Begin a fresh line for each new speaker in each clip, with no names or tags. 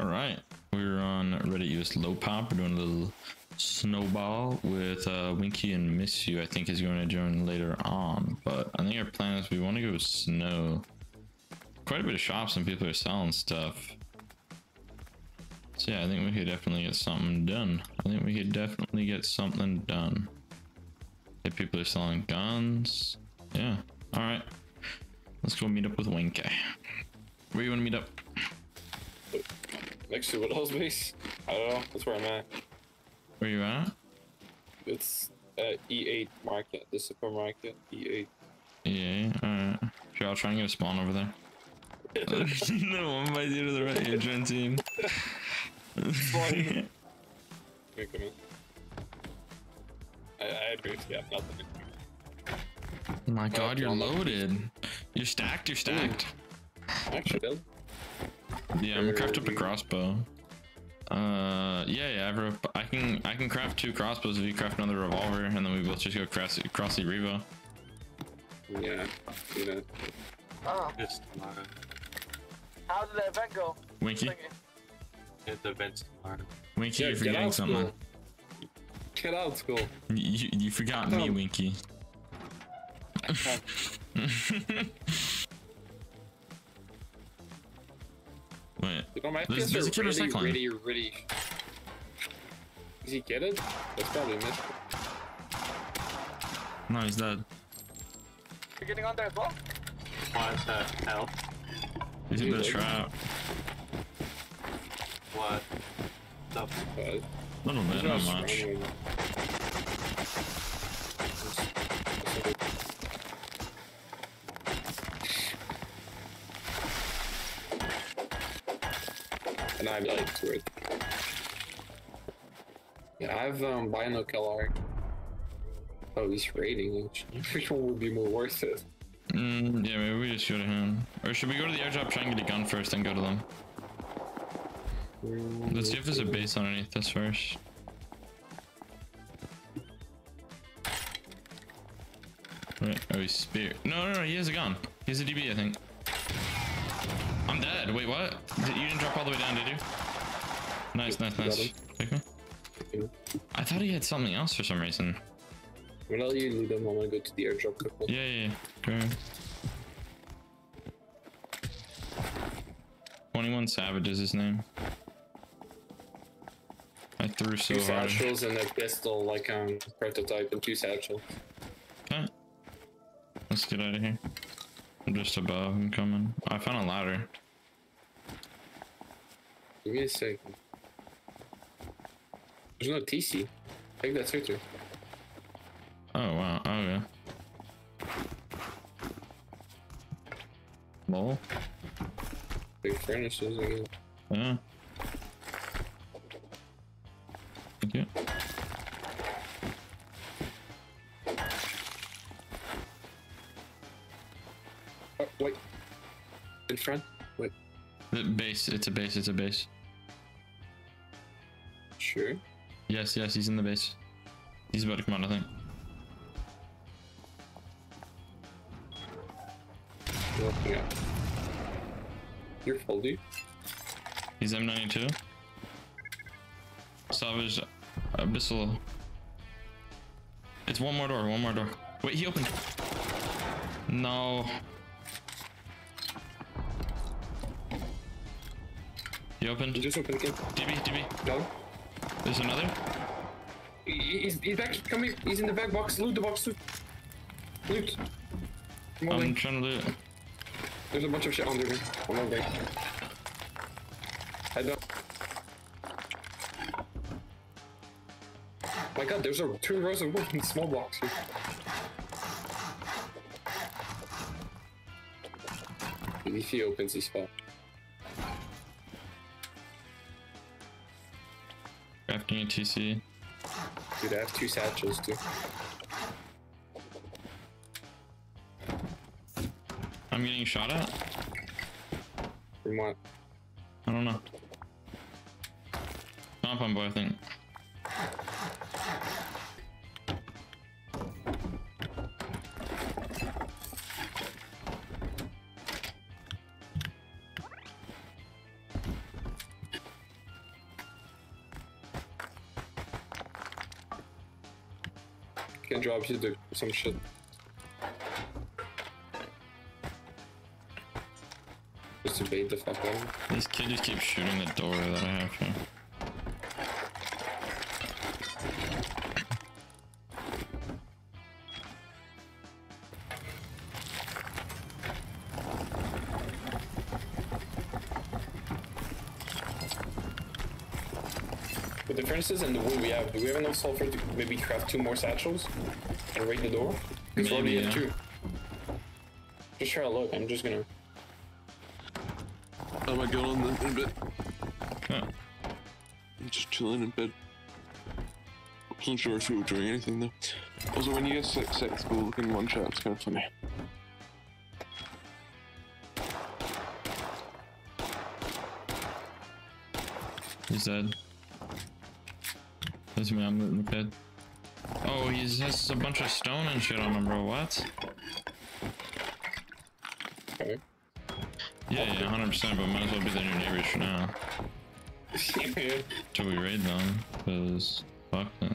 All right, we're on Reddit US low pop. We're doing a little snowball with uh, Winky and Miss You. I think is going to join later on, but I think our plan is we want to go snow. Quite a bit of shops and people are selling stuff. So yeah, I think we could definitely get something done. I think we could definitely get something done. If people are selling guns, yeah. All right, let's go meet up with Winky. Where you want to meet up?
Next to Woodhouse base? I don't know. That's where I'm at.
Where you at?
It's at E8 market, the supermarket. E E8.
Yeah, alright. Sure, I'll try and get a spawn over there. no, one by you to the right, Adrian team.
Here, come in. I, I agree. Yeah, nothing.
Oh my god, you're loaded. You're stacked, you're stacked.
Actually.
Yeah, I'm gonna craft up a crossbow. Uh, yeah, yeah, I've re- I can I can craft two crossbows if you craft another revolver, and then we both just go cross cross the Revo.
Yeah, do that.
Oh,
It's tomorrow.
how did that event go?
Winky,
Thingy.
The event's tomorrow.
Winky,
Yeah,
you're forgetting
out
something.
school. Get out school.
You, you forgot me, Winky. Wait,
You know, my
There's- there's a
are
kid
really,
recycling.
really, really. Is he get it? That's probably missed.
no, he's dead.
You're getting on there as well?
What the hell?
He's in the
Dude,
trap.
What the
Uh,
Little bit, not
just
much.
Random. And I'm like to it. Yeah, I have um binocular. Oh, he's raiding. Which one would be more worth it?
Mm, yeah, maybe we just go to him. Or should we go to the airdrop, try and get a gun first, then go to them? Let's see if there's a base underneath this first. Wait, oh, he's spear. No, no, no, he has a gun. He has a DB, I think. I'm dead. Wait, what? You didn't drop all the way down, did you? Nice, nice, nice. Take me. I thought he had something else for some reason.
When I'll you loot them, I'm gonna go to the airdrop quickly.
Yeah, yeah, yeah. Go 21 Savage is his name. I threw so
two
hard.
satchels and a pistol, like um prototype, and two satchels.
Okay. Let's get out of here. I'm just above. I'm coming. I found a ladder.
Give me a second. There's no TC. Take that suitor.
Oh wow. Oh yeah. Lol.
Big furnaces again.
Yeah. Thank you.
Oh, wait. In front? Wait.
The base. It's a base. It's a base.
Sure.
Yes, yes. He's in the base. He's about to come out. I think.
Up. You're full, dude.
He's M92. Savage Abyssal. It's one more door, one more door. Wait, he opened. No. He opened.
You just open again.
DB, DB.
No.
There's another.
He's, he's back. Come here. He's in the back box. Loot the box, loot. Loot.
I'm
Link.
trying to loot.
There's a bunch of shit under me. Come on, Link. Head up. My god, there's a two rows of wood in small box here. If he opens his spot.
Crafting a TC.
Dude, I have two satchels too.
I'm getting shot at.
From what?
I don't know. Compound boy, I think.
Can drop you the some shit. Just bait the fuck out of.
This kid just keeps shooting the door that I have here.
With furnaces and the wood we have, do we have enough sulfur to maybe craft two more satchels and raid the door? Because we already
Maybe,
have
yeah.
two. Just try to look. I'm just gonna.
I might go on then in a bit.
Yeah.
I'm just chilling in bed. Wasn't sure if you were doing anything though. Also, when you guys set, set school looking one shot, it's kind of funny.
He's dead. That's me, I'm in the bed. Oh, he has a bunch of stone and shit on him, bro. What? Yeah, yeah, 100%, but might as well be their new neighbors for now. Till we raid them, because fuck it.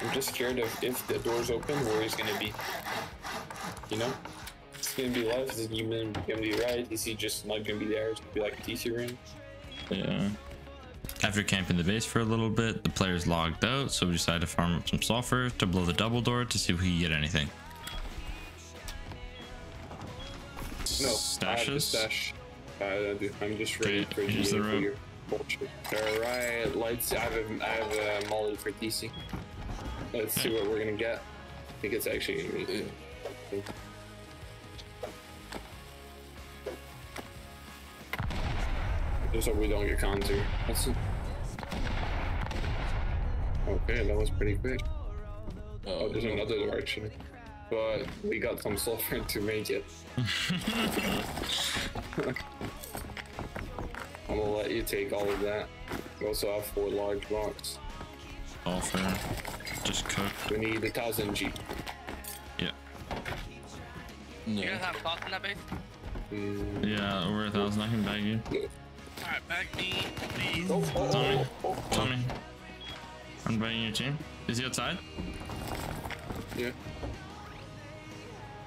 I'm just scared of if the door's open, where he's gonna be. You know? It's gonna be left, is he gonna gonna be right? Is he just not gonna be there? It's gonna be like a TC room.
Yeah. After camping the base for a little bit, the players logged out, so we decided to farm up some sulfur to blow the double door to see if we could get anything.
No,
Stashes?
stash. Uh, I'm just ready
Okay,
for the
the room.
bullshit. Alright, let's. I have a, I have a molly for TC. Let's see what we're gonna get. I think it's actually gonna be. Just hope we don't get contour. Let's see. Okay, that was pretty quick. Oh. oh, there's another direction. But we got some sulfur to make it. I'm gonna let you take all of that. We also have four large blocks.
Sulfur. Just cook.
We need a thousand G.
Yeah.
You guys have thoughts in that base?
Mm.
Yeah, over a thousand. I can bag you.
Alright, back me, please.
Oh, oh,
Tommy.
oh, oh,
Tommy. I'm bagging your team. Is he outside?
yeah.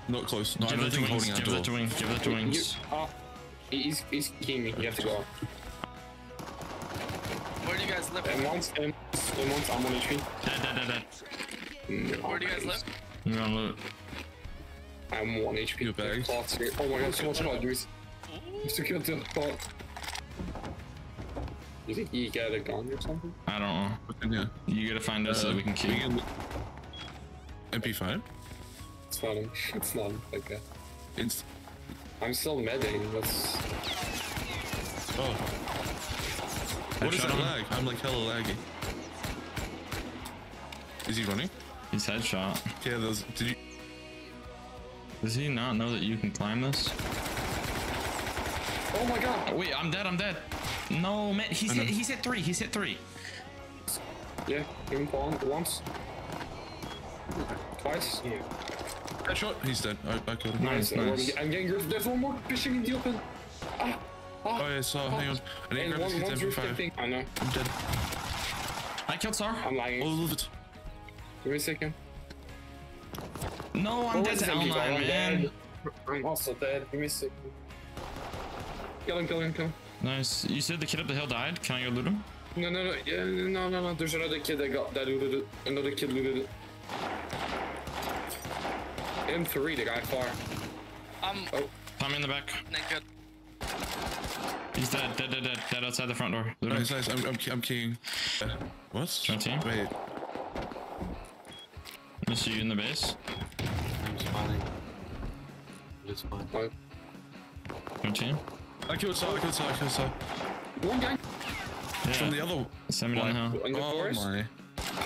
Not close. No,
give it to wings. Give it to wings. Give it to wings.
uh, he's he's keying me. You have to go.
Where do you guys live?
And once and, and once I'm on HP.
Dead, dead, dead, dead.
Where do you guys live?
You're on loot.
I'm one HP.
Your bag?
Clock's. Oh my god, so much blood, dude. You still killed the clock. You think he got a gun or something?
I don't know.
Yeah.
You gotta find us so we can kill.
Uh, we can- MP5?
It's not him. It's not. Like that.
It's.
I'm still medding. Let's.
Oh. What is
shot
that lag? I'm like hella laggy. Is he running?
He's headshot.
Yeah, those. Did you.
Does he not know that you can climb this?
Oh my god!
Oh, wait, I'm dead. I'm dead. No, man. He's hit. He's hit three. He's hit three.
Yeah, give him one once. Twice. Yeah.
Headshot? He's dead. I, I killed him.
Nice,
I'm
nice.
getting- I'm getting good. There's one more fishing in the open. Ah! Ah!
Oh, yeah, so hang on. I need to
And
grab
one,
this MP5.
I know.
I'm dead.
I killed Sar.
I'm lagging.
Oh, love it.
Give me a second.
No, I'm dead
it's
to
empty,
L9,
I'm
man.
dead. I'm also dead. Give me a second. Kill him, kill him, kill him.
Nice. You said the kid up the hill died. Can I go loot him?
No, no, no, yeah, no, no, no. There's another kid that got that looted it. Another kid looted it. M3, the guy far.
I'm
Oh,
Tommy in the back.
naked.
He's dead. Dead, dead, dead. Dead outside the front door. Loot.
Nice, nice. I'm, I'm, I'm keying. What?
Your team?
Wait.
Miss you in the base.
I'm spawning. It's fine.
what?
Your team.
I killed Saw, I killed Saw, I killed Saw.
One guy
From the
Yeah.
other.
Send me down the hill.
in the
Oh
forest.
my.
I'm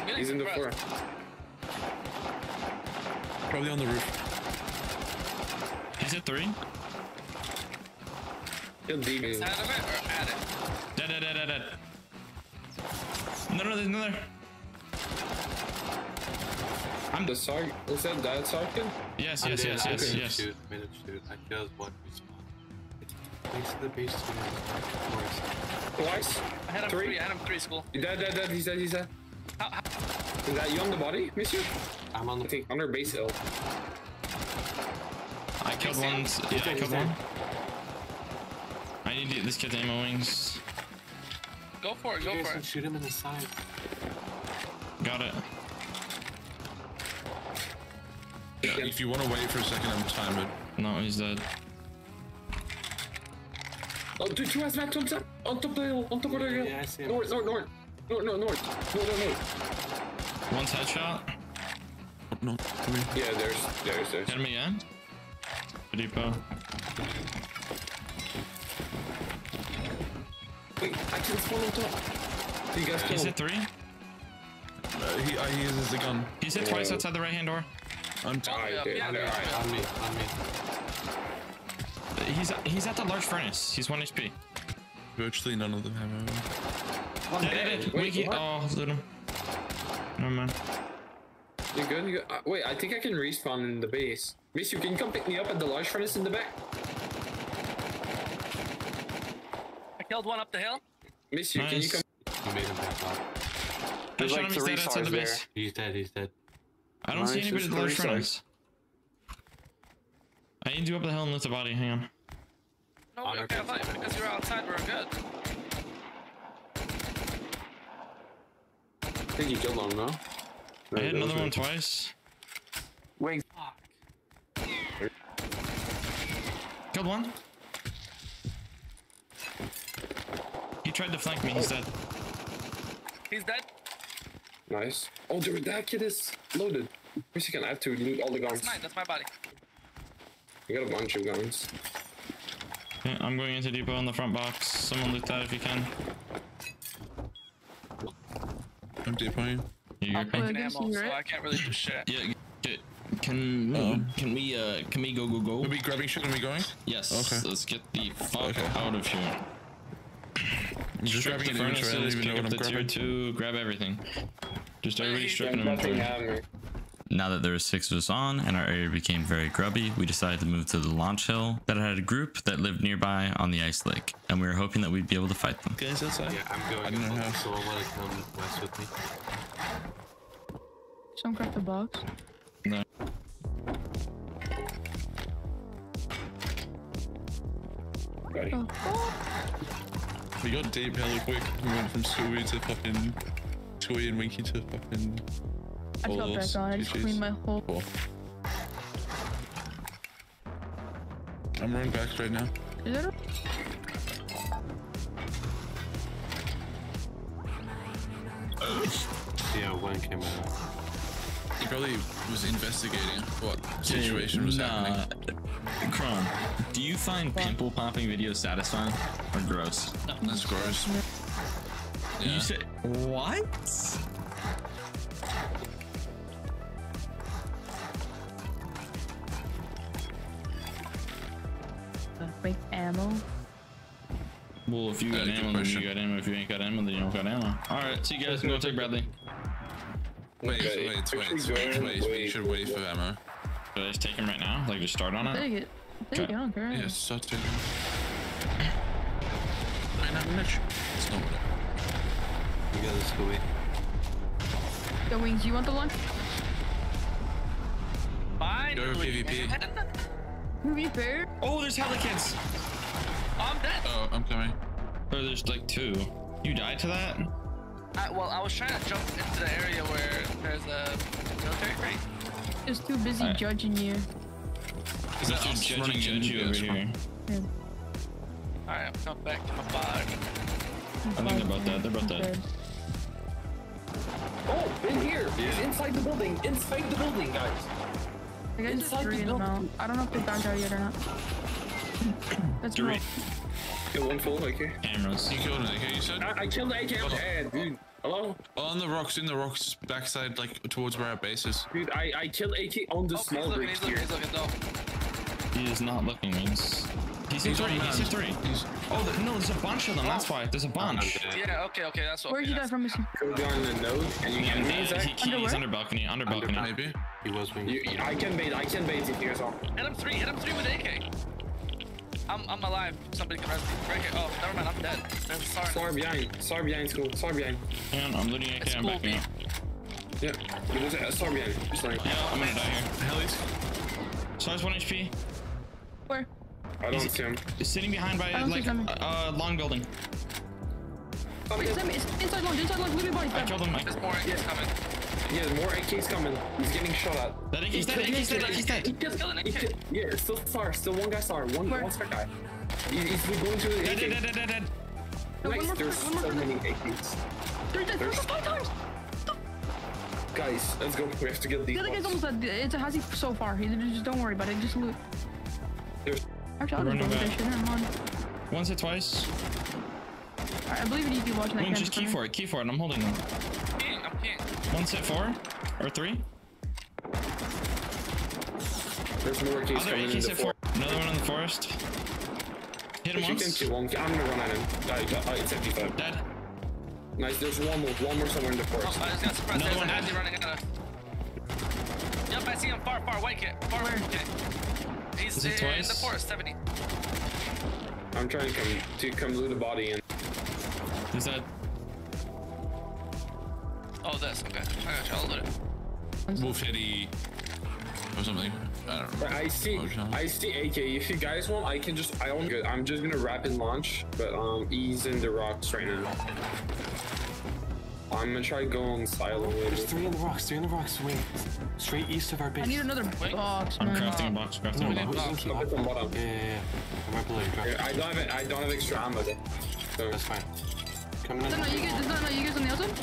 getting
He's in the
suppressed.
forest.
Probably on the roof.
He's hit three.
He'll leave me.
Inside of it or at it?
Dead, dead, dead, dead, dead. No, no, there's another. I'm
The Sark, is that that Sarkin?
Yes,
I
yes, yes, yes, yes.
Shoot, made him shoot. I killed one respawn. Thanks to the base to of course.
Twice?
I had him
Three?
three. I had him three school.
He's dead, dead, dead, he's dead, he's dead.
How, how,
Is that you on the body, monsieur?
I'm on
I
the
think under base hill.
I killed one. Yeah, I killed one. I need to get this kid's ammo wings.
go for it.
You
Go
guys
for
can
it.
shoot him in the side.
Got it.
Yeah, if you want to wait for a second, I'm timed.
No, he's dead.
Oh, dude, two has back on top, on top of the hill, on top of the hill.
Yeah, I.
North, north, north. North, north, north. North, north, north.
One's headshot.
No, come here.
Yeah, there's, there's, there's.
Hit him again. Depot.
Wait, I can spawn on top. You guys kill
He's
him.
hit three.
He, uh, he uses the gun.
He's hit twice outside the right hand door.
I'm
Alright,
Yeah,
okay,
yeah,
alright,
yeah.
alright.
On me, on me.
He's he's at the large furnace. He's one HP.
virtually none of them have ammo.
I'm
Dead, dead, dead.
Wait,
Wiki. Oh, loot him. Never mind.
You good? You good? Uh, wait, I think I can respawn in the base. Miss, you can come pick me up at the large furnace in the back.
I killed one up the hill.
Miss you, can you come?
You made him back up.
I
There's
shot
like
him. He's
three
dead outside the
stars
base.
He's dead, he's dead.
I don't see
Nice,
anybody at the
there's
large
three.
I need to go up the hill and lift the body. Hang on.
No,
Honor
okay, I thought
comes
because you were outside, we're good.
I think you killed one, no?
I hit another one twice.
Wait.
Killed one. He tried to flank me. He's dead.
He's dead.
Nice. Oh, dude, that kid is loaded. Miss, you can have to loot all the guns.
That's mine. That's my body.
You got a bunch of guns.
Yeah, I'm going into depot in the front box. Someone loot that if you can.
I'm depoting.
You
I'll
good?
put- I guess
ammo, so. I can't really do shit.
Yeah. Get, can
Uh-oh.
can we uh can we go go go?
Are we grabbing shit? Are we going?
Yes.
Okay.
Let's get the fuck
Okay.
out of here.
I'm just
Strip
grabbing
the
an inventory. I don't
furnaces,
even know
pick
what
up
I'm
the tier two, grab everything. Just everybody
Wait,
stripping
Nothing
inventory.
Now that there were six of us on and our area became very grubby, we decided to move to the launch hill that had a group that lived nearby on the ice lake, and we were hoping that we'd be able to fight them.
Guys outside?
Yeah, I'm going
I don't know
to
how.
someone wanna come west with me.
Some crack the box.
No.
Ready.
Oh.
We got deep hella quick. We went from Stewie to fucking Stewie and Winky to fucking.
I
all
fell
of
back on. I just cleaned my whole.
Cool. I'm running back right now.
Is that a-
Yeah, one came out.
He probably was investigating what situation was happening.
Kron, do you find pimple popping videos satisfying or gross?
That's gross. Yeah.
You said what?
Make ammo.
Well, if you got
Uh,
ammo, then you got ammo. If you ain't got ammo, then you don't got ammo. All right, see you guys. Go take Bradley.
Wait,
Okay,
wait, wait,
actually
wait, wait, We should wait for ammo.
Should I just take him right now? Like just start on it?
Take it. Take
Okay.
it. I don't care.
Yeah, start taking. Nine hundred minutes. It's not what
You got this, Stewie.
Yo, Wings, you want the lunch?
Fine.
Go PvP.
To be fair,
Oh, there's helicans.
I'm dead.
Oh, I'm coming.
Or there's like two. You died to that?
I, well, I was trying to jump into the area where there's a military crate.
just too busy
Alright.
judging you.
Is that
Dude,
us
judging
running in?
you over here.
Yeah.
Alright, I'm coming back to my bog.
I think they're both dead. They're both dead.
Inside the building. Inside the building, guys.
I got just
Inside
three
the
in them
building.
out. I don't know if they backed out yet or not. That's
Three.
real.
Kill one full, okay.
Cameras.
You killed it, okay? You said?
I, I killed the AK on the head, dude. Hello?
On the rocks, in the rocks, backside, like towards where our base is.
Dude, I, I killed AK on the
Oh,
small
looking,
bridge
he's
here.
he's.
He is not looking. He's he's He's in three. He's in three.
He's
Oh, the, no, there's a bunch of them. That's why. There's a bunch.
Yeah, okay, okay, that's what.
Where'd
okay,
you die
that's-
from, Missy?
Go down the node and you can
He,
me,
he, he, he's under balcony. Under balcony.
maybe.
He was winged.
You, you- I can bait. I can bait if you guys are.
Hit him three, hit him three with AK. I'm, I'm alive. Somebody can res me. Break it. Oh, never mind, I'm dead. There's a SAR.
Sar behind. Sar behind school. Sar behind.
Hang on, I'm looting AK.
It's
I'm
cool,
backing up.
Yeah. There's a Sar behind. Sorry.
Yeah, I'm gonna die here.
Heli's.
Stars one HP.
Where?
I don't see him.
He's sitting behind by
I don't see
like
something.
uh long building.
Wait, it's, it's inside launch, inside launch, loot body.
I killed him. I,
There's more AKs coming.
Yeah, more AKs coming. He's getting shot at.
that AK's dead. AK's dead.
he
AK's
killed-
dead.
Just kill an
he
AK.
killed- Yeah, still Sar. Still one guy Sar. One,
Where?
one Sar guy. He, he's going to the
Dead, dead,
AK.
dead, dead, dead, dead.
No,
Nice.
more
There's
person,
so
more
many
person.
AKs.
There's dead. There's
There's-
five times.
Guys, let's go. We have to get these.
The other guy's almost dead. It's a hazy so far. He- Just don't worry about it. Just loot.
There's
Actually, I'll just
Running
go that shit. Never mind.
Once or twice.
Alright, I believe in you keep watching that
Wing, just key for it. Key for it. I'm holding them.
Peeing, I'm peeing.
Once hit four or three.
there's more AKs
Other
coming in the
hit four.
fort.
Another one in the forest. Hit him once.
too long. I'm gonna run at him. Die, die, it's 55.
Dead.
Nice. There's one more. One more somewhere in the
Oh,
forest.
I just got surprised.
Another
There's
one
a
dead.
Running at us. Yep, I see him far, far. White kit. Far,
Where?
okay. He's
Is it
in the forest, 70.
I'm trying to come to come loot a body and
Is that?
Oh, this. Okay. I got you. I'll loot it.
Wolf Heady. Or something. I don't know.
I see I see AK. If you guys want, I can just I don't I'm just gonna rapid launch, but um he's in the rocks right now. I'm gonna try going silent
There's three in the rocks. Three in the rocks. Wing. Straight east of our base.
I need another
Wait.
box,
I'm crafting a box. Crafting
No,
a
no,
box.
who's in
at the bottom.
Yeah, yeah, yeah. I'm right below you.
I don't have it, I don't have extra ammo though. So
That's fine. Coming in.
No, no, you guys, no, no, you guys on the outside?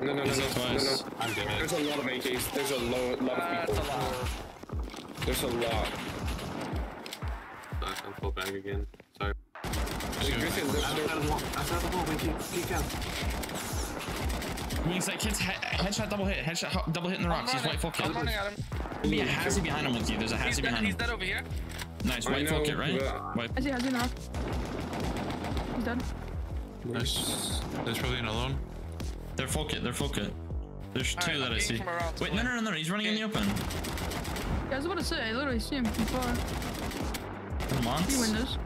no no no no, no, no, no.
I'm dead.
There's a lot of AKs. There's a lo- lot of
That's a
people.
lot.
There's a lot.
I'm full bag again. Sorry.
Griffin, there's,
Outside
there's,
of the wall. Outside of the wall.
Wings that kid's he- headshot double hit. Headshot double hit in the rocks. He's white full kit.
I'm running at him.
Be a hazy behind him with you. There's a
He's
hazy
dead,
behind
he's
him.
dead over here.
Nice
I
white full kit, right?
but-
White.
I see, I see the. He's dead.
Nice. There's probably another one.
They're full kit. They're full kit. There's two
Alright,
that
I'm
I see. Wait,
to
no, no, no, no. He's running in the open.
Yeah, I was about to say, I literally see him from far.
The
See windows.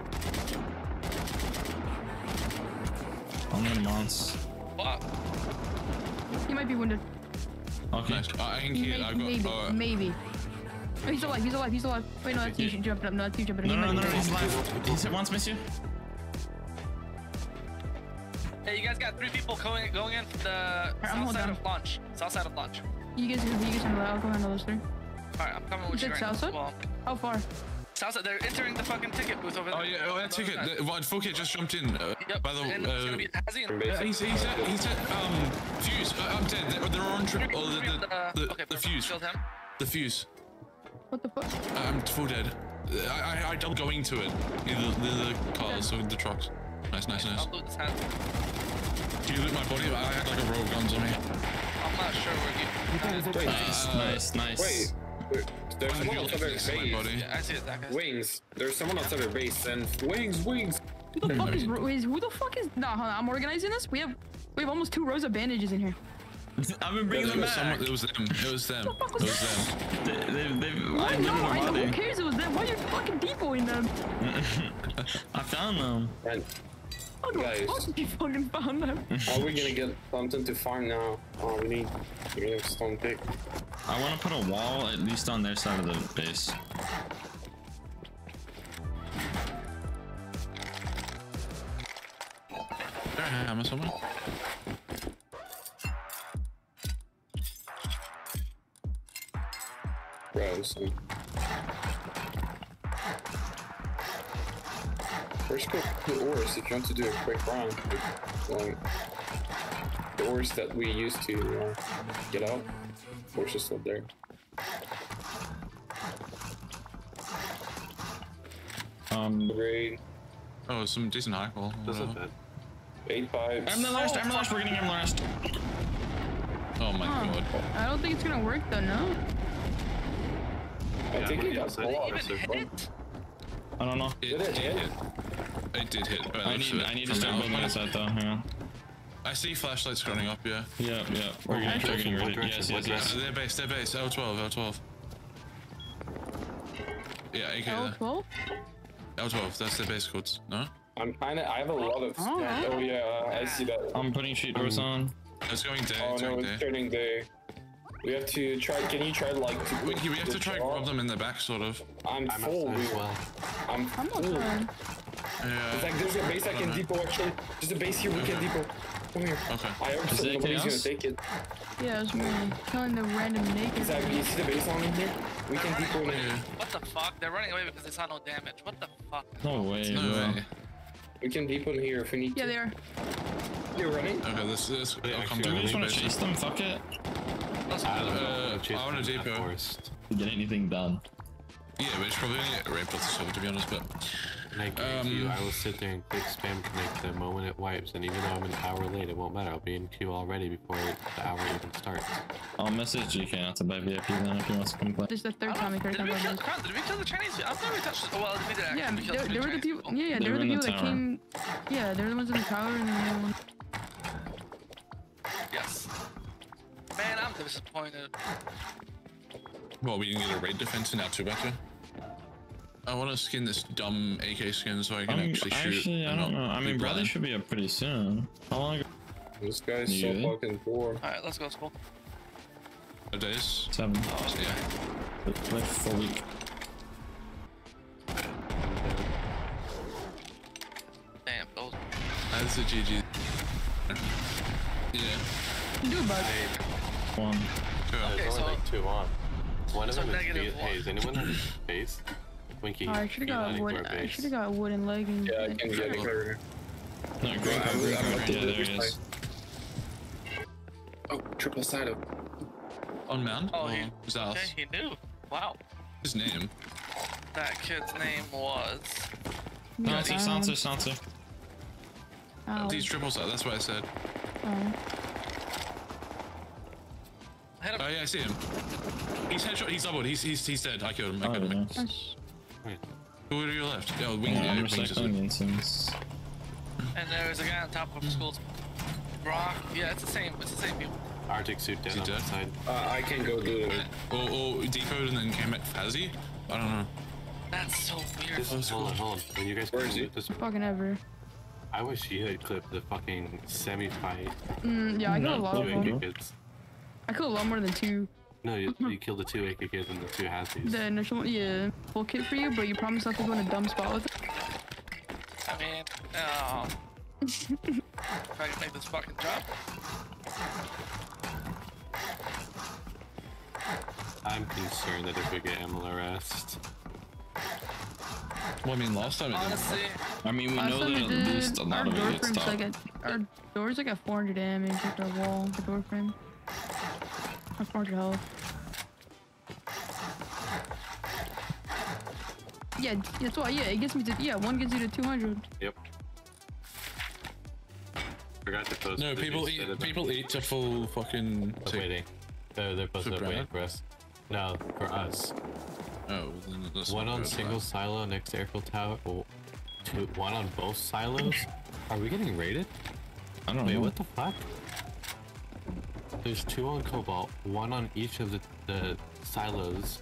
I'm in Mons.
Fuck.
He might be wounded.
Okay.
Nice. Uh, I think he.
Maybe,
I've
maybe.
Uh,
maybe. Oh, he's alive, he's alive, he's alive. Wait, no, that's you jumping up. No, that's you jumping up.
No,
He
no, no, no, he's alive. He's hit once, miss you.
Hey, you guys got three people going going in the
I'm
south side
down.
of launch. South side of launch.
You guys, you guys handle that. I'll go handle those three.
Alright, I'm coming with
You
you
said
right
south
now.
side?
Well,
How far?
South side. They're entering the fucking ticket booth over there.
oh yeah. Oh, that ticket. The, what, full kit just jumped in. Uh,
Yep.
By the
and it's be
uh,
Hazy and
uh, he's, he's at, he's at, um, fuse. Uh, I'm dead. They're, they're on trip. Oh, the, the,
the-
the,
okay,
the fuse.
Him.
The fuse.
What the fuck?
I'm full dead. I, I, I don't going to it. Either the, the cars or the trucks. Nice, nice, nice.
I'll loot this hand.
Do you loot my body? I had like a row of guns on me.
I'm not sure where you.
wait,
Nice,
Uh,
nice, nice.
wait, wait. There's someone
did you
outside their base.
Yeah, I see it. That guy.
Wings. There's someone outside their base and wings, wings.
Who the fuck is, is who the fuck is? Nah, hold on, I'm organizing this. We have we have almost two rows of bandages in here.
I've been bringing
It
them back.
someone, it was them. It was them. It was them.
They, they, they've, I
No,
know
I know. Who cares? It was them. Why are you fucking depoting them?
I found them.
And
How the
Guys.
fuck you fucking found them?
are we gonna get something to farm now? Oh, we need, we need a stone pick.
I want to put a wall at least on their side of the base.
There a hammer somewhere?
Bro, so. First go the ores if you want to do a quick run. Like, the ores that we used to uh, get out. Ores are still there.
Um,
Grade
Oh, some decent high wall.
That's not bad.
Eight five.
I'm the last. I'm the last. We're getting him last.
Oh my
Huh.
god.
I don't think it's gonna work though. No.
I think
Yeah,
he got
outside.
blocked.
Even
so
hit it?
I don't know.
It
Did it
did
hit?
hit. It did hit.
I need I need to
from
start
now
building
on.
this out though. Hang on.
I see flashlights running up, yeah.
Yeah, yeah. We're
What
gonna start
direction?
getting
What
ready.
direction?
Yes,
What
yes, yes.
Uh, Their base, their base, L12, L12. Yeah, AK
L
there.
twelve.
L12, that's their base codes, no?
I'm kind of. I have a lot of.
Oh.
Oh yeah, I see that.
I'm putting sheet doors on.
It's going day,
Oh
it's
no, it's
day.
turning day. We have to try. Can you try like to?
We, we have to try and grab them in the back, sort of.
I'm,
I'm
full.
outside as well.
I'm
I'm
full.
Outside.
It's
Yeah.
like there's a base I can
Okay.
depot actually. There's a base here we can depot. Come here.
Okay.
I hope
Is
so
it
nobody's gonna take it.
Yeah, it's me killing the random naked.
Exactly. You see the base on in here? We
They're
can depot in
away.
it.
What the fuck? They're running away because they saw no damage. What the fuck?
No way,
No
bro.
way.
We can depot in here if we need
Yeah,
to.
they are.
They're running.
Okay, this this.
Wait,
I'll come
actually,
Do we
down
just want to chase them? Fuck it.
Let's
I don't
go.
know.
Uh,
I'm chasing
I wanna
them in that
depot.
forest.
Get anything done.
Yeah, but it's probably only a raid plus silver to be honest, but
And I guarantee you,
Um,
I will sit there and click spam connect the moment it wipes, and even though I'm an hour late, it won't matter. I'll be in queue already before the hour even starts.
I'll message GK not to buy VIP then if he wants to come play.
This is the third time we heard
did we
about
kill,
this.
Did we kill the Chinese? I've never touched. Oh, well, we did actually.
Yeah,
we
there, there were the
Chinese
people. Yeah, yeah,
They
there were
were
the people
the
that
tower.
came. Yeah, they were the ones in the tower, and then the other one.
Yes. Man, I'm disappointed.
well, we didn't get a raid defense in that too better. I want to skin this dumb AK skin so I can
I'm,
actually shoot.
actually, I don't know. I
be
mean, Bradley should be up pretty soon. How long ago?
This guy's
You
so
good?
fucking poor.
All right, let's go, school.
A days.
Seven.
Oh, yeah.
Like full week.
Damn, those.
That's a GG. Yeah.
Do it, bud.
One.
Cool.
Okay,
There's
so-
only like two on. One of
so
them is
negative
base. Hey, is anyone have base? Winky.
Oh, I should have got
running
wood.
for a
I
base.
should have got wooden leggings.
Yeah, I can get it here.
No, green card, green card. Yeah, there he is.
Oh, triple side
On mount?
Oh, he.
Is that?
Okay, he knew. Wow.
His name?
That kid's name was.
Silencer,
Um,
silencer, silencer.
ow.
These triples out, that's what I said.
Oh.
Hit.
Oh yeah, I see him. He's headshot, he's doubled, he's he's he's dead. I killed him, I
Oh,
him.
nice.
Nice.
Who are you left? Yeah, wing,
Yeah,
yeah,
I'm
wings is
recycling incense.
And there's a guy on top of school's rock. Yeah, it's the same. It's the same people.
Arctic suit
Is
dead
he
on the
dead?
side.
Uh, I can go do it.
Or, or decode and then came back Fazzy? I don't know.
That's so weird.
This is hold on, hold on. When you guys
Where is
can
he?
loot this,
Fucking ever.
I wish you had clipped the fucking semi-fight.
Mm, yeah, I killed a lot of them. I killed a lot more than two.
No, you, you killed the two AK kids and the two Hazzies.
The initial one, yeah, full kit for you, but you promised not to go in a dumb spot with it.
I mean, um, if I can make this fucking drop.
I'm concerned that if we get MLRS,
Well, I mean, last time it didn't.
I mean, we know that at least a lot of
door
it gets
frame's like
stopped.
our door's like a 400 damage with the wall, the door frame. Or 400 health. Yeah, that's why, yeah, it gets me to, yeah, one gets you to 200.
yep. Forgot to post.
No,
the
people eat people eat a full fucking
Oh,
tick.
waiting. They're, they're posted
For
up waiting for us. No, for us.
Oh, then that's
One
not
on single
but-
silo next to Airfield Tower. Oh, two, one on both silos. Are we getting raided?
I don't
Wait,
know.
what the fuck? There's two on Cobalt, one on each of the, the silos.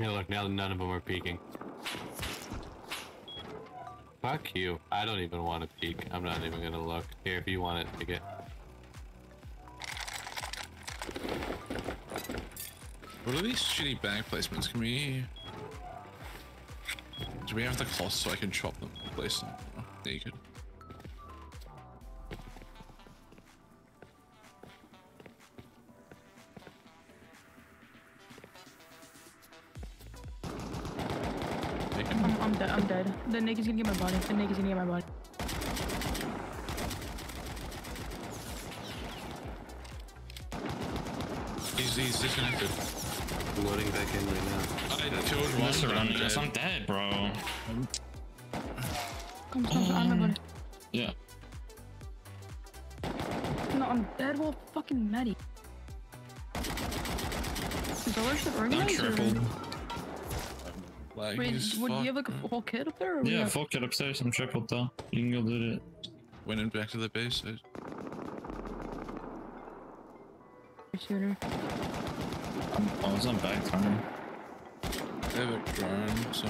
Yeah, look, now none of them are peeking. Fuck you. I don't even want to peek. I'm not even gonna look. Here, if you want it, take it.
What are these shitty bag placements? Can we... Do we have the cloth so I can chop them place them oh, naked?
Naked? Dead, I'm dead. The naked's gonna get my body. The naked's gonna get my body.
He's, he's disconnected.
Loading back in right now.
I killed one.
I'm
I'm
surrounded. Yes,
dead.
I'm dead, bro.
Come, come, come, I'm my body.
Yeah.
No, I'm dead. Well, fucking Maddie. Is all our shit
I'm
organized? or-
tripled.
Like,
Wait,
he's
what, do you have like a whole kit up there?
Yeah,
got-
full kit upstairs. I'm tripled though. You can go loot it.
Went in back to the base. I-
shooter.
Oh, it's on back time.
They have a drone, so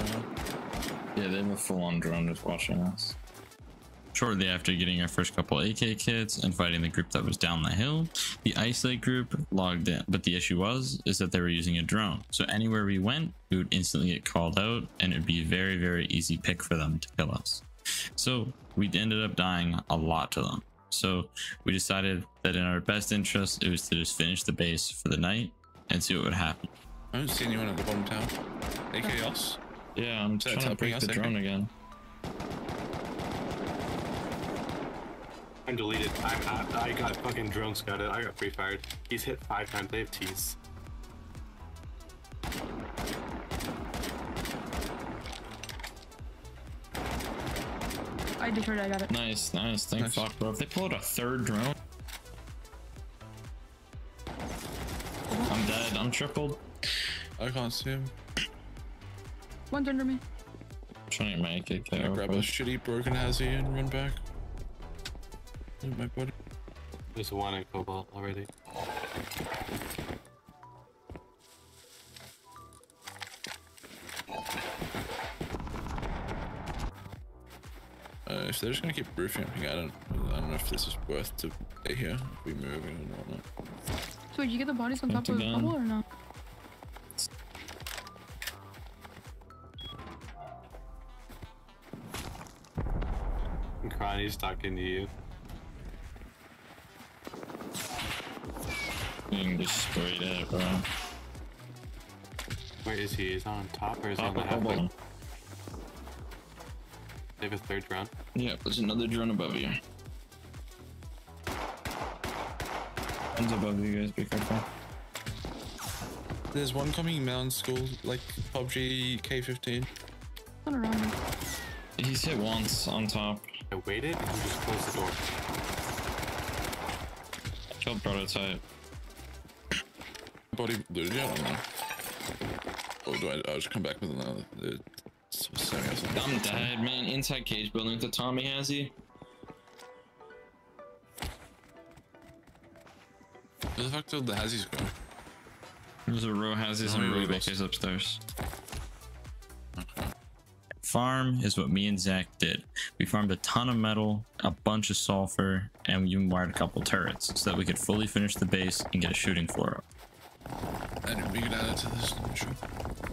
Yeah, they have a full on drone just watching us.
Shortly after getting our first couple AK kits and fighting the group that was down the hill, the Ice Lake group logged in. But the issue was is that they were using a drone. So anywhere we went, we would instantly get called out and it'd be a very, very easy pick for them to kill us. So we ended up dying a lot to them. So we decided that in our best interest, it was to just finish the base for the night and see what would happen.
I don't see anyone at the bottom tower. AK us.
Yeah, I'm trying to
us,
the drone again.
I'm deleted. I, I, I got fucking drone scouted. I got free fired. He's hit five times. They have tees.
I just I got it.
Nice, nice. Thank
Nice.
fuck, bro. If they pull out a third drone, I'm dead. I'm tripled.
I can't see him.
One's under me.
I'm trying to make it. AK kit.
Can I
real
grab a shitty broken hazy and run back? Loot my buddy.
There's one in Cobalt already.
Uh, if they're just gonna keep roof jumping, I don't, I don't know if this is worth to stay here, if we move and whatnot.
So did you get the bodies on top
Empty
of the
gun.
bubble or not?
And Cronny's talking to you.
Being destroyed at, bro.
Where is he? Is he on top or is he on the
of
halfway? They have a third drone.
Yeah, there's another drone above you. One's above you guys, be careful.
There's one coming mountain school, like PUBG K15.
Not around me.
He's hit once on top.
I waited and just closed the door.
Killed prototype.
Body looted yet or no? Or do I, I'll just come back with another, uh, s- semi or something.
I'm dead, man. Inside cage building the Tommy has he?
Where the fuck did the Hazzies go?
There's a row
many
and row
rows?
bases upstairs.
Farm is what me and Zach did. We farmed a ton of metal, a bunch of sulfur, and we even wired a couple turrets so that we could fully finish the base and get a shooting floor up.
We could add it to this, sure.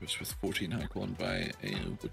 To outpost with 14 high and by a wood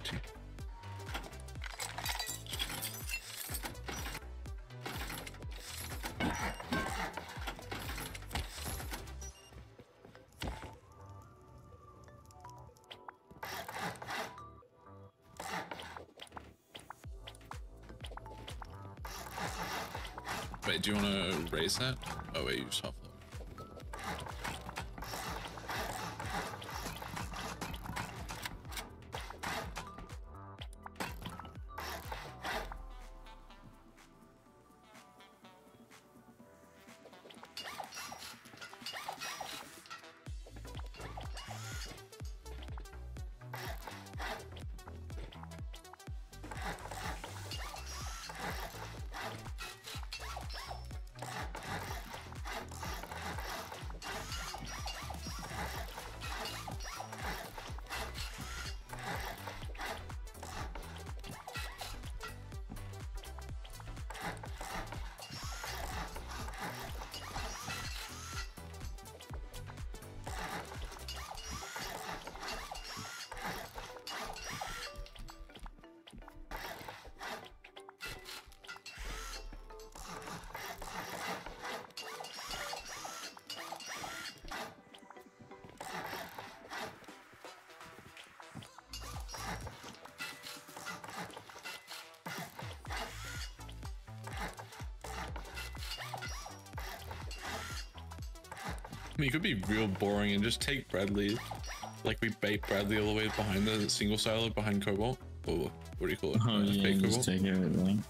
I mean, it could be real boring and just take Bradley. Like we bait Bradley all the way behind the single silo behind Cobalt. Or what do you call it?
Oh yeah, just
Cobalt?
take everything.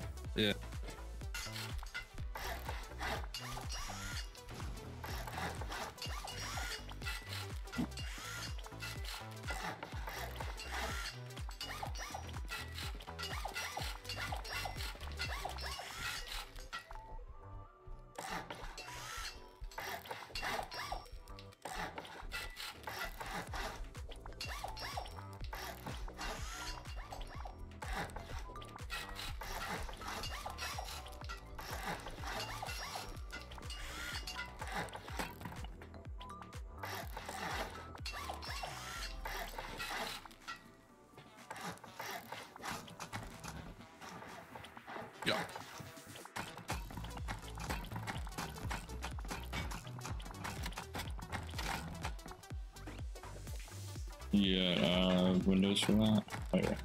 Yeah,
uh, windows for that. Oh yeah.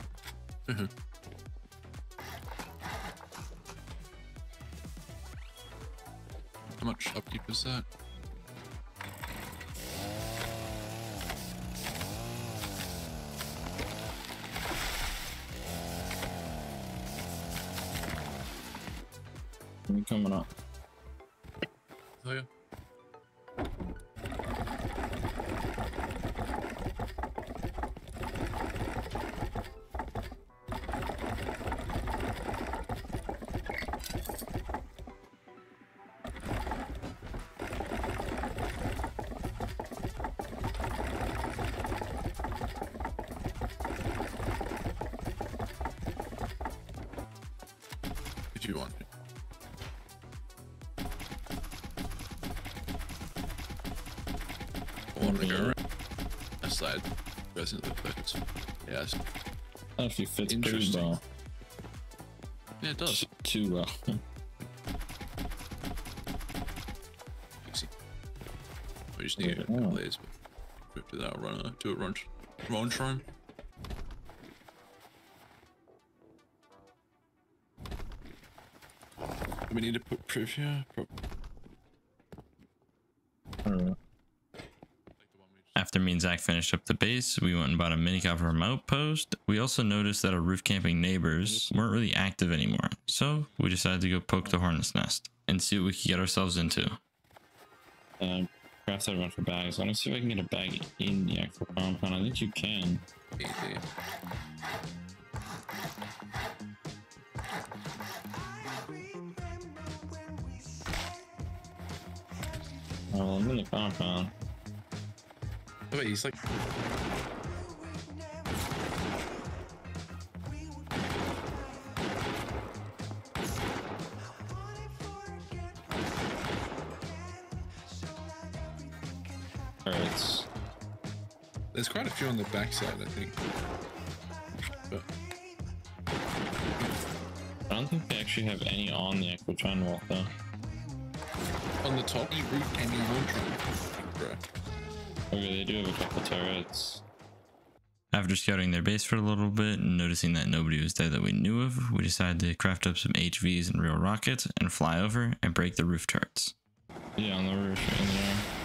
How much upkeep is that? If you want. I want to go around that side. Doesn't look like it's. Yeah,
Actually fits pretty well.
yeah, it does.
T- Too well.
We just need a
Okay,
couple
oh.
layers, equip to that. Run, do it, run, run, shrine. We need to put proof here? Pro-
I don't know.
After me and Zach finished up the base, we went and bought a mini minicop from outpost. We also noticed that our roof camping neighbors weren't really active anymore, so we decided to go poke the hornet's nest and see what we could get ourselves into.
Um, craft out a bunch of bags. I want to see if I can get a bag in the actual compound. I think you can.
Easy.
Well, I'm in the compound.
Oh, wait, he's like.
Alright.
There's quite a few on the backside, I think. But
I don't think they actually have any on the Equitron wall though.
On the top, you root can be launching.
Okay, they do have a couple turrets.
After scouting their base for a little bit and noticing that nobody was there that we knew of, we decided to craft up some HVs and real rockets and fly over and break the roof turrets.
Yeah, on the roof in there.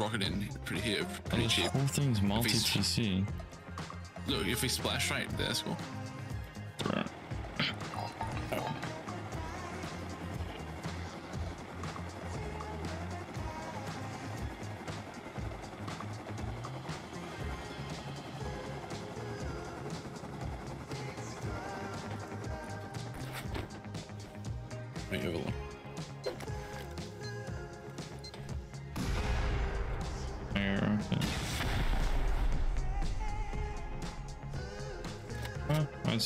Rocket in pretty here, pretty
This
cheap.
whole thing's multi TC.
Look, if we splash right, that's cool. Have a look.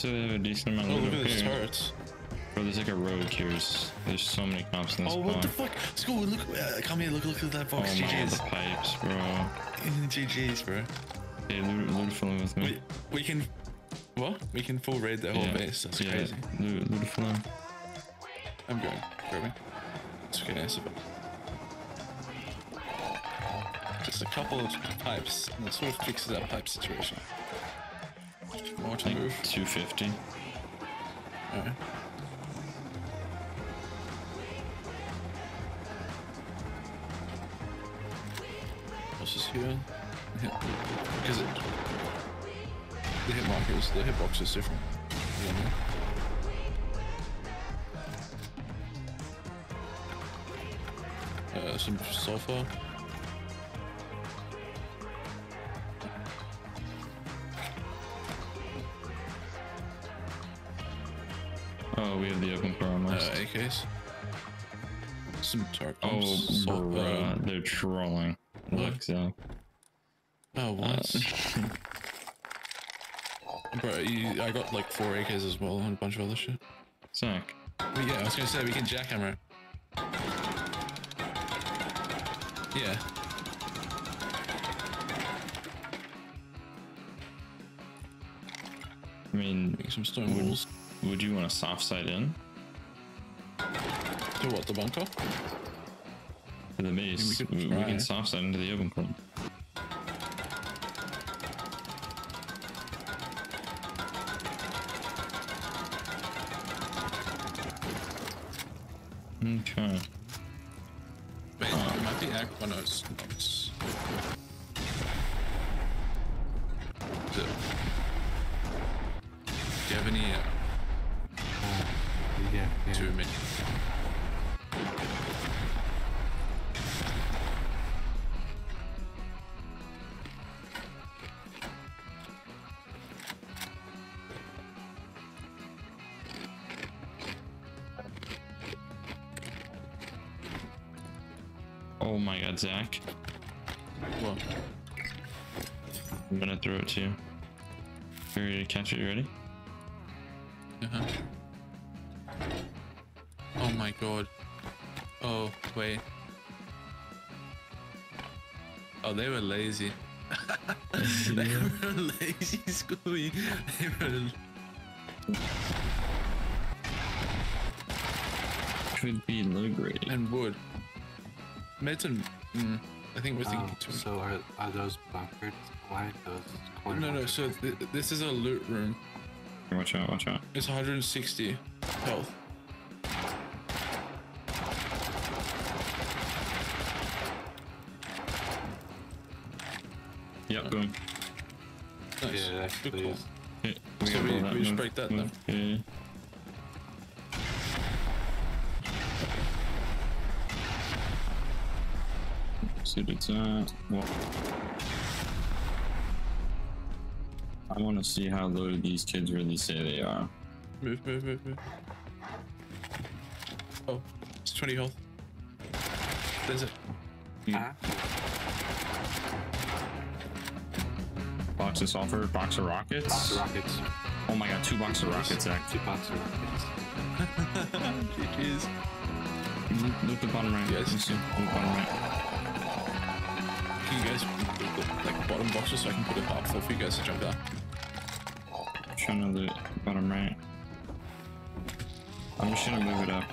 They have a decent amount
Oh,
of
look
loot
at these
here.
turrets.
Bro, there's like a road here. There's so many cops in this
Oh, what the
spot.
fuck? School, look. Uh, come here, look, look at that
Oh
box.
my god,
GG's.
the pipes, bro.
GG's, bro.
Hey, loot, loot with me.
We, we can. What? We can full raid the whole
yeah,
base. That's
yeah,
crazy.
Loot, loot film.
I'm going. Grabbing. It's okay, nice of it. Just a couple of pipes, and that sort of fixes that pipe situation. More
I
to move.
250.
Alright. What's this here? Because it, the hit markers, the hitbox is different. Yeah. Uh, some sulfur.
Have the open
Uh. AKs. Some tarp
oh, bruh,
uh,
they're trolling. Look, so.
Oh, what? Bro, you, I got like four AKs as well and a bunch of other shit.
Zach.
But yeah, I was gonna say we can jackhammer it. Yeah.
I mean,
Make some stone walls.
would you want a soft side in
To what, the bunker?
for the base?
could
We, we
try.
can soft side into the open club. Okay. Throw it to you. You ready to catch it? You ready?
uh-huh. Oh my god. Oh, wait. Oh, they were lazy. they were lazy, Scooby. They were
Could be low grade.
and wood. Medicine. Mm, I think we're thinking
Um,
too.
so are, are those bunkered? Why those corner
No, no. So th- this is a loot room.
Watch out, watch out.
It's 160 health.
Yep, boom.
Nice.
Yeah,
Good
actually
call.
is.
Okay,
So we- we just break that
move. Okay. Suited that. Well, I want to see how loaded these kids really say they are.
Move, move, move, move. Oh, it's 20 health. There's it.
Ah,
Box of sulfur, box of rockets.
box of rockets.
Oh my god, two box of rockets, Zach.
Two box of rockets.
GG's.
Look look the bottom right.
Yes.
Let's see. Bottom right.
Can you guys put the like bottom boxes so I can put it up for you guys to jump out?
Trying to loot bottom right. I'm just gonna move it up.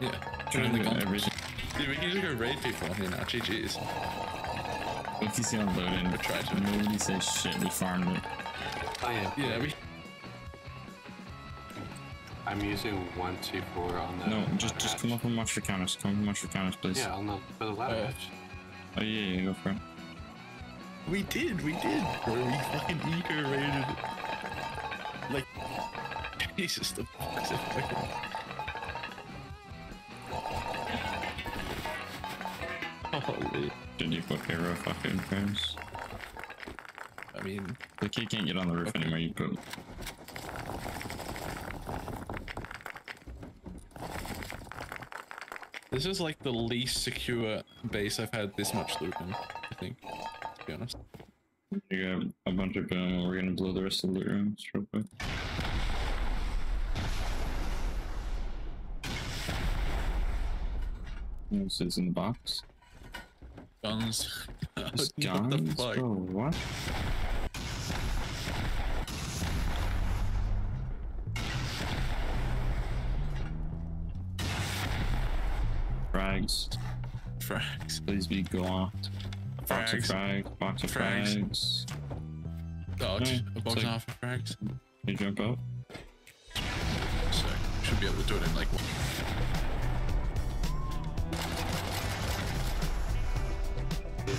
Yeah.
Trying to
the
loot
gun.
everything.
Dude, we can just go raid people here now. GG's.
If you see unloading,
We're trying to.
nobody says shit. We farmed it.
Oh yeah.
Yeah, we.
I'm using one, two, four on the.
No, just just
hatch.
come up and watch the counters. Come up and watch the counters, please.
Yeah, on the for the ladder
Uh,
hatch.
Oh yeah, yeah, go for it.
We did, we did, bro. We fucking eco raided it. Like, Jesus, the box is fucking. Holy.
Did you put hero fucking frames?
I mean,
The kid can't get on the roof anymore. You put.
this is like the least secure base I've had this much loot in, I think, to be honest.
You got a bunch of boom. We're gonna blow the rest of the loot rooms real quick. This is in the box.
Guns.
It's
what the
guns,
fuck?
bro. What? Frags.
Frags.
Please be glocked. Box of
Frags.
Box of
Frags.
frags.
Dodge.
Yeah,
a box
it's
and a
like-
half of frags.
You jump up.
So should be able to do it in like one.
You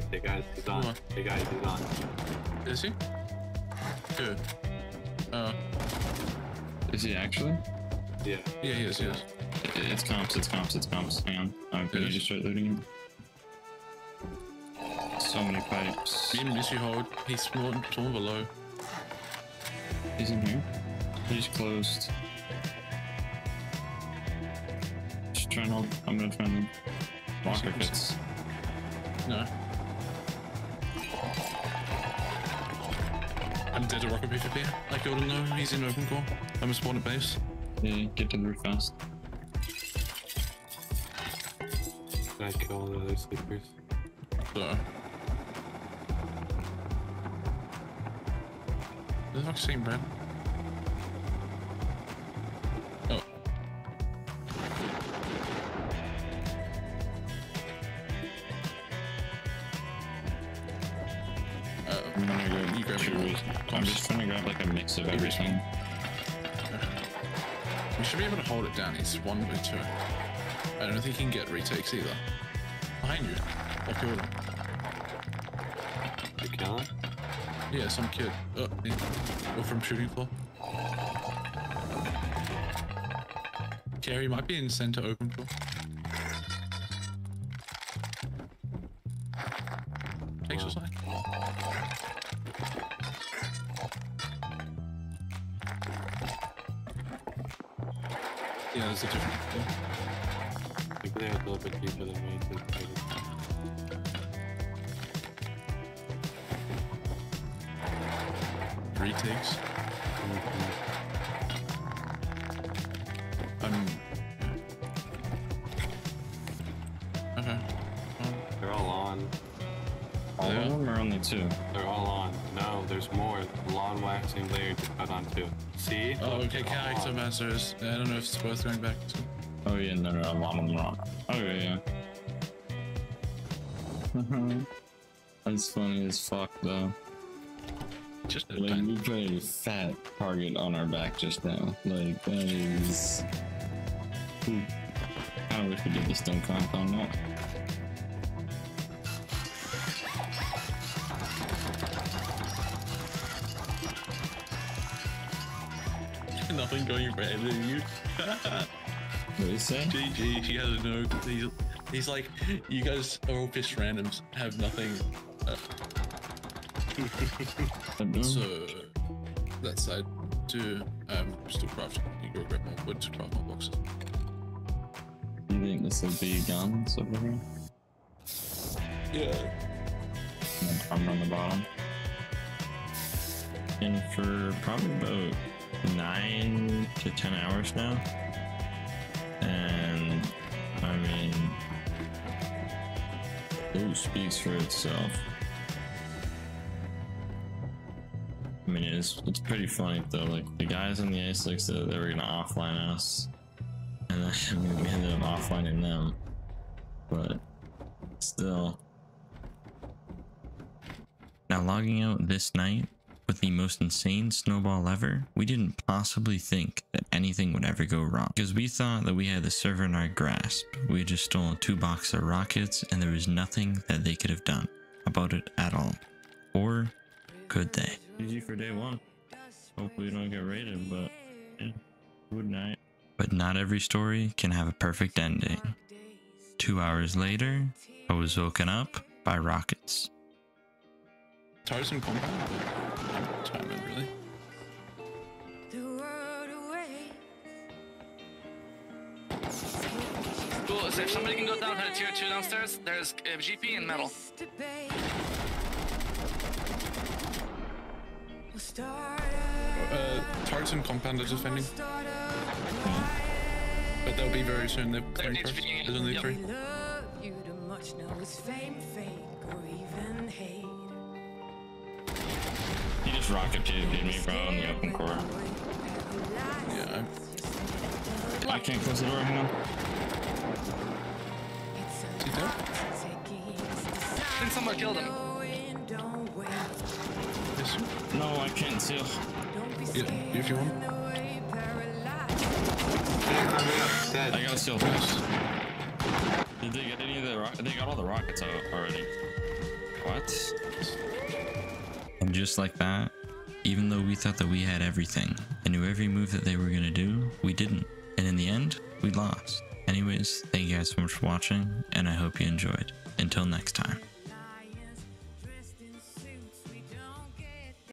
guys, hey guys, hey guys, he's on.
What?
Hey guys, he's on.
Is he? Good. Uh,
Is he actually?
Yeah.
yeah, he is. He is.
It- It's comps. It's comps. It's comps. Hang on. I'm gonna
Yes.
just start looting him. So many pipes.
Me and Missy hold. He's spawned, spawned below.
He's in here. He's closed. Just try and hold. I'm gonna try and block
see,
if it's.
No. I'm dead to rocket PvP. I killed him though. He's in open core. I'm a spawn at base.
Yeah, get to the roof fast.
Can I kill all the other sleepers?
So. The fuck's same Brad?
I'm gonna go.
You grab your-.
I'm just trying to grab like a mix of everything.
we should be able to hold it down. He's one by two. I don't think he can get retakes either. Behind you. I killed him.
Him?
Yeah, some kid. Oh, he, from shooting floor. Carrie might be in center open floor. A
lot of them are on. Okay, yeah. Mm-hmm. That's funny as fuck though.
Just a
Like
tiny-
we put a fat target on our back just now. Like that is. Ooh. I don't wish we did the stone comp on that.
Nothing going better than you.
What do you say?
GG, he has no. He's, he's like, you guys are all pissed randoms, have nothing. Uh, so, that side to um, still crafting. You go grab more wood to craft more boxes.
you think this will be guns over here?
Yeah.
I'm on the bottom. And for probably about nine to ten hours now. And I mean, it speaks for itself. I mean, it's it's pretty funny though. Like the guys in the A6 that they were gonna offline us, and then we ended up offlining them. But still, now, logging out this night with the most insane snowball ever, we didn't possibly think that anything would ever go wrong. Because we thought that we had the server in our grasp. We had just stolen two boxes of rockets and there was nothing that they could have done about it at all. Or could they? GG for day one. Hopefully we don't get raided, but yeah. Good night. But not every story can have a perfect ending. Two hours later, I was woken up by rockets.
Tarzan compound, but I'm determined really.
Cool. So if somebody can go down to tier two downstairs, there's uh, GP and metal.
Uh, Tarzan compound are defending. But they'll be very soon. They're playing first.
HV,
There's only
yep.
three.
Just rocket PvP'd me, bro, in the open court.
Yeah, I'm,
I can't close the door, hang on.
see that?
I think someone killed him.
Yes.
No, I can't seal.
Yeah, if you want.
I got a seal.
Nice.
Did they get any of the rock? They got all the rockets out already. What? Just like that, even though we thought that we had everything and knew every move that they were gonna do, we didn't. And in the end, we lost. Anyways, thank you guys so much for watching, and I hope you enjoyed. Until next time.